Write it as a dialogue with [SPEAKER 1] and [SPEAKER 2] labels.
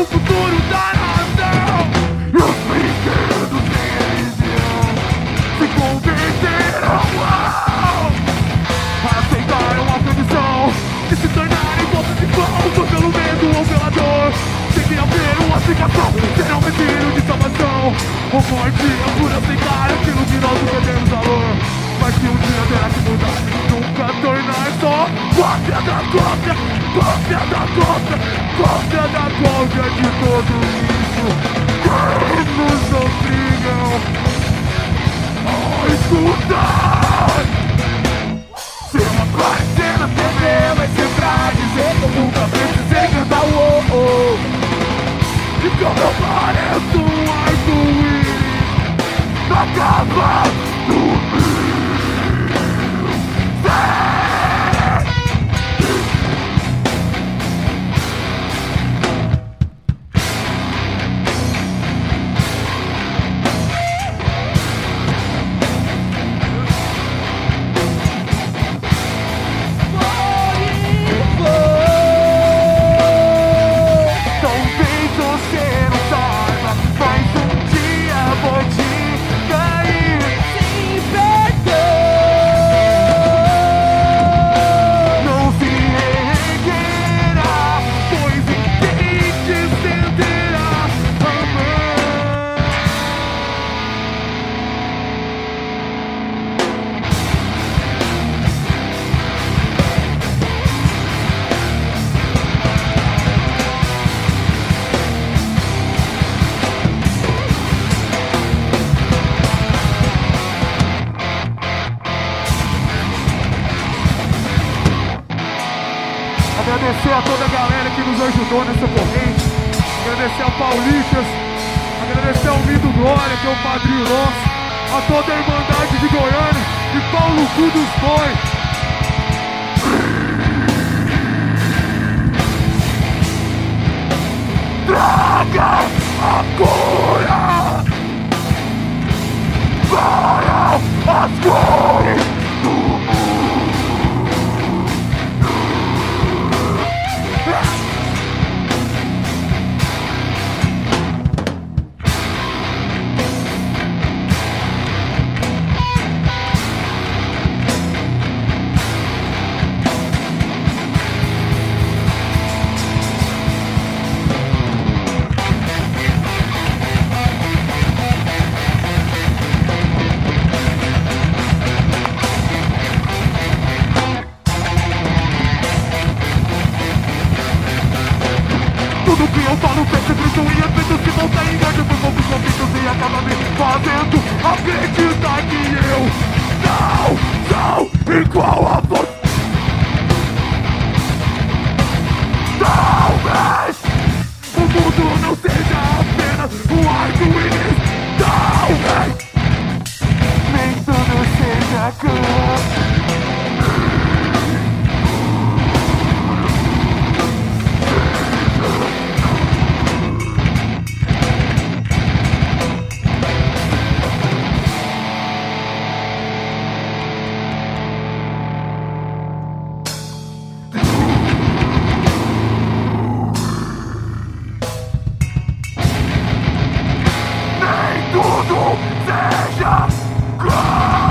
[SPEAKER 1] o futuro da nação. Os brinquedos que se convencerão a aceitar uma condição de se tornarem todos de foi pelo medo ou pela dor. Tem que haver uma explicação, será um retiro de salvação. Ou morte é por aceitar aquilo que nós entendemos valor. Mas que um dia terá que mudar, nunca tornar só cópia da cópia, cópia da cópia. Cópia da cópia de tudo isso. Que nos obrigam a escutar Agradecer a toda a galera que nos ajudou nessa corrente. Agradecer ao Paulistas. Agradecer ao Mido Glória, que é o padrinho nosso. A toda a Irmandade de Goiânia e Paulo Cu dos Boi. Traga a cura para as cores acredita que eu não sou igual a você. Talvez o mundo não seja apenas um arco-íris. Talvez nem tudo seja claro. seja glória.